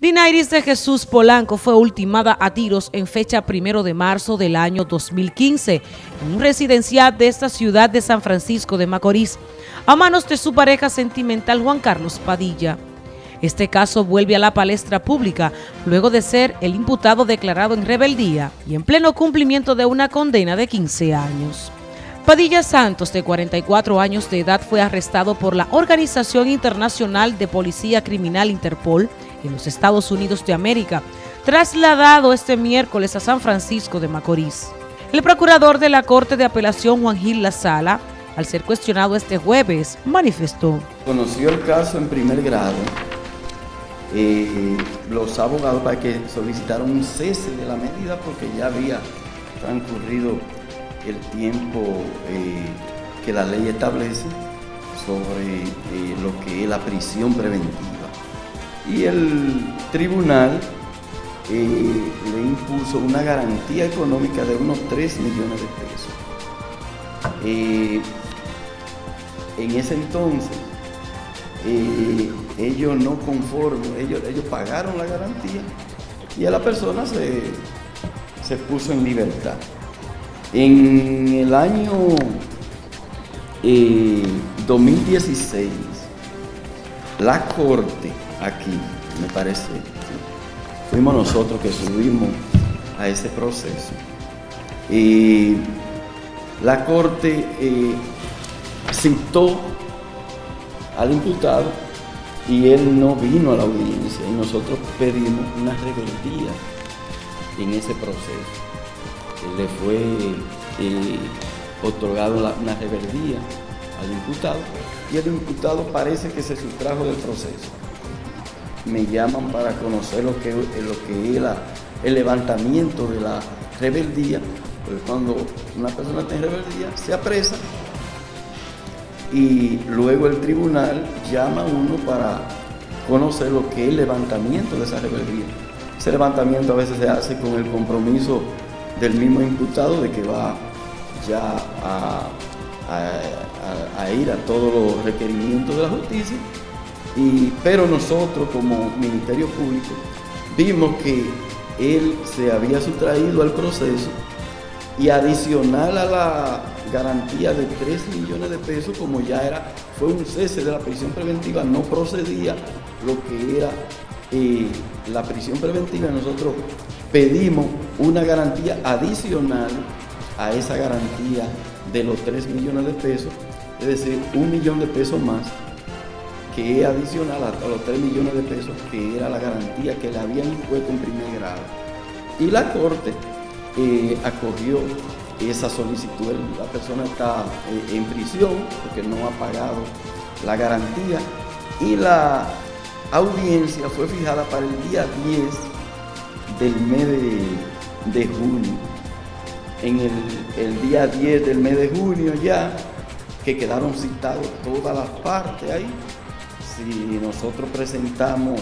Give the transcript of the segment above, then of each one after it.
Dinairis de Jesús Polanco fue ultimada a tiros en fecha primero de marzo del año 2015 en un residencial de esta ciudad de San Francisco de Macorís a manos de su pareja sentimental Juan Carlos Padilla. Este caso vuelve a la palestra pública luego de ser el imputado declarado en rebeldía y en pleno cumplimiento de una condena de 15 años. Padilla Santos, de 44 años de edad, fue arrestado por la Organización Internacional de Policía Criminal Interpol en los Estados Unidos de América, trasladado este miércoles a San Francisco de Macorís. El procurador de la Corte de Apelación, Juan Gil La Sala, al ser cuestionado este jueves, manifestó. Conoció el caso en primer grado. Eh, los abogados para que solicitaron un cese de la medida porque ya había transcurrido el tiempo eh, que la ley establece sobre eh, lo que es la prisión preventiva y el tribunal eh, le impuso una garantía económica de unos 3 millones de pesos. Eh, en ese entonces, eh, ellos no conformes, ellos, ellos pagaron la garantía y a la persona se, se puso en libertad. En el año 2016, la Corte aquí, me parece. Fuimos nosotros que subimos a ese proceso. Y la Corte eh, citó al imputado y él no vino a la audiencia y nosotros pedimos una rebeldía en ese proceso. Le fue eh, otorgado una rebeldía al imputado y el imputado parece que se sustrajo del proceso me llaman para conocer lo que, lo que es el levantamiento de la rebeldía, porque cuando una persona está en rebeldía se apresa y luego el tribunal llama a uno para conocer lo que es el levantamiento de esa rebeldía. Ese levantamiento a veces se hace con el compromiso del mismo imputado de que va ya a ir a todos los requerimientos de la justicia pero nosotros como Ministerio Público vimos que él se había sustraído al proceso y adicional a la garantía de 3 millones de pesos, como ya era, fue un cese de la prisión preventiva, no procedía lo que era eh, la prisión preventiva. Nosotros pedimos una garantía adicional a esa garantía de los 3 millones de pesos, es decir, un millón de pesos más que es adicional a, los 3 millones de pesos que era la garantía que le habían impuesto en primer grado. Y la Corte eh, acogió esa solicitud. La persona está eh, en prisión porque no ha pagado la garantía y la audiencia fue fijada para el día 10 del mes de, junio. En el, el, día 10 del mes de junio ya, que quedaron citados todas las partes ahí, si nosotros presentamos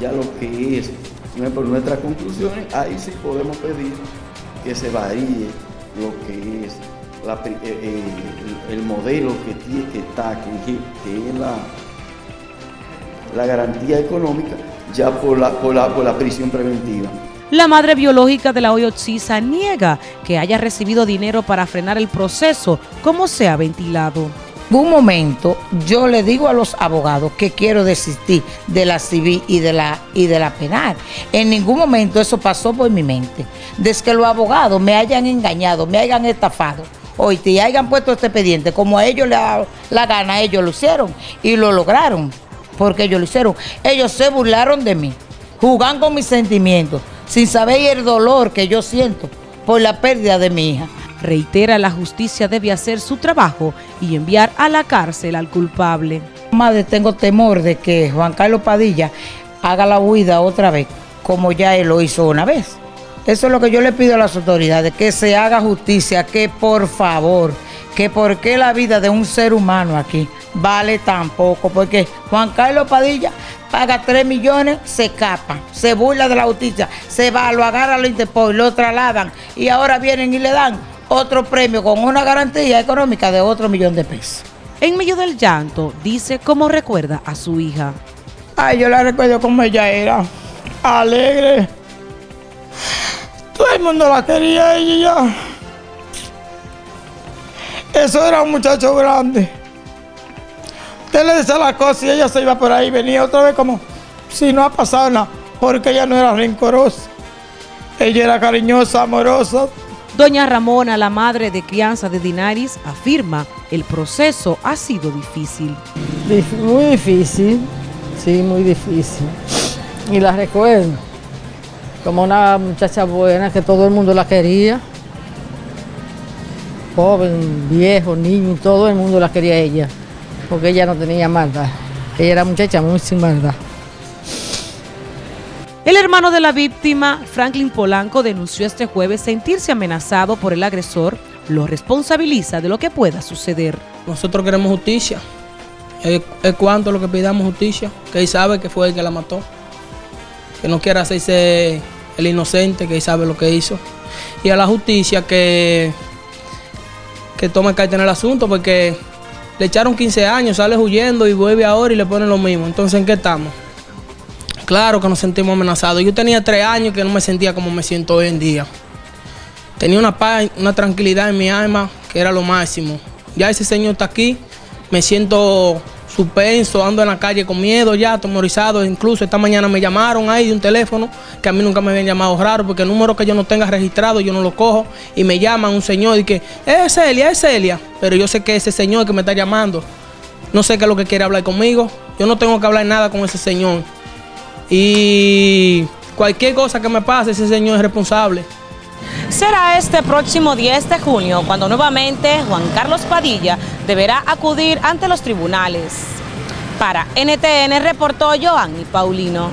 ya lo que es nuestras conclusiones, ahí sí podemos pedir que se varíe lo que es eh, eh, el, modelo que, tiene, que está, que, es la, la garantía económica ya por la, por la, por la prisión preventiva. La madre biológica de la Oyotzisa niega que haya recibido dinero para frenar el proceso, como se ha ventilado un momento yo le digo a los abogados que quiero desistir de la civil y de la, y de la penal. En ningún momento eso pasó por mi mente. Desde que los abogados me hayan engañado, me hayan estafado, hoy te hayan puesto este expediente, como a ellos le da la gana, ellos lo hicieron y lo lograron, porque ellos lo hicieron. Ellos se burlaron de mí, jugan con mis sentimientos, sin saber el dolor que yo siento por la pérdida de mi hija reitera la justicia debe hacer su trabajo y enviar a la cárcel al culpable. Madre, tengo temor de que Juan Carlos Padilla haga la huida otra vez, como ya él lo hizo una vez. Eso es lo que yo le pido a las autoridades, que se haga justicia, que por favor, que por qué la vida de un ser humano aquí vale tan poco, porque Juan Carlos Padilla paga 3 millones, se escapa, se burla de la justicia, se va, lo agarra, lo Interpol, lo trasladan y ahora vienen y le dan otro premio con una garantía económica de otro millón de pesos. En medio del llanto, dice cómo recuerda a su hija. Ay, yo la recuerdo como ella era. alegre. Todo el mundo la quería ella. Eso era un muchacho grande. Usted le decía la cosa y ella se iba por ahí, venía otra vez como si no ha pasado nada, porque ella no era rencorosa. Ella era cariñosa, amorosa. Doña Ramona, la madre de crianza de Dinaris, afirma el proceso ha sido difícil. Muy difícil, sí, muy difícil. Y la recuerdo como una muchacha buena que todo el mundo la quería. Joven, viejo, niño, todo el mundo la quería ella, porque ella no tenía maldad. Ella era muchacha muy sin maldad. El hermano de la víctima, Franklin Polanco, denunció este jueves sentirse amenazado por el agresor, lo responsabiliza de lo que pueda suceder. Nosotros queremos justicia. Es, cuanto lo que pidamos justicia, que él sabe que fue el que la mató. Que no quiera hacerse el inocente, que él sabe lo que hizo. Y a la justicia que, que tome carta en el asunto, porque le echaron 15 años, sale huyendo y vuelve ahora y le ponen lo mismo. Entonces, ¿en qué estamos? Claro que nos sentimos amenazados. Yo tenía tres años que no me sentía como me siento hoy en día. Tenía una paz, una tranquilidad en mi alma que era lo máximo. Ya ese señor está aquí, me siento suspenso, ando en la calle con miedo ya, atemorizado. Incluso esta mañana me llamaron ahí de un teléfono que a mí nunca me habían llamado raro porque el número que yo no tenga registrado yo no lo cojo y me llaman un señor y que es Celia, es Celia. Pero yo sé que ese señor que me está llamando, no sé qué es lo que quiere hablar conmigo. Yo no tengo que hablar nada con ese señor. Y cualquier cosa que me pase, ese señor es responsable. Será este próximo 10 de junio cuando nuevamente Juan Carlos Padilla deberá acudir ante los tribunales. Para NTN reportó Joanny Paulino.